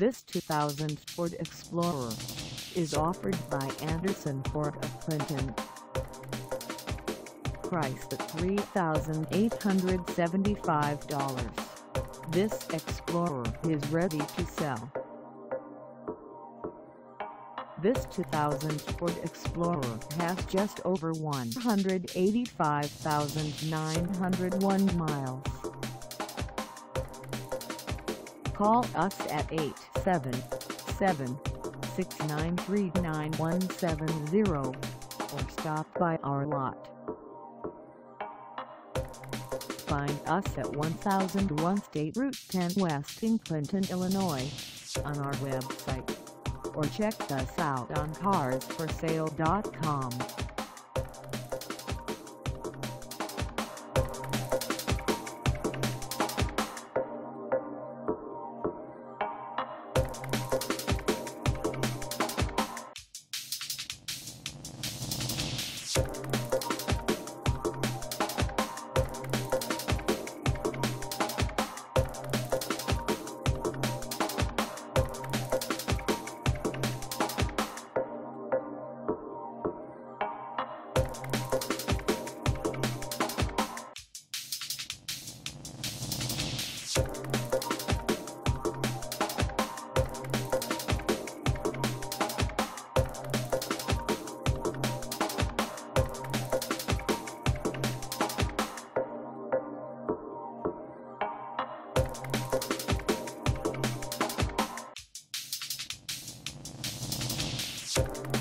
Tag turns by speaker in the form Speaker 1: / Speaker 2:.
Speaker 1: This 2000 Ford Explorer is offered by Anderson Ford of Clinton. Priced at $3,875, this Explorer is ready to sell. This 2000 Ford Explorer has just over 185,901 miles. Call us at 877-693-9170 or stop by our lot. Find us at 1001 State Route 10 West in Clinton, Illinois on our website or check us out on carsforsale.com.
Speaker 2: Thank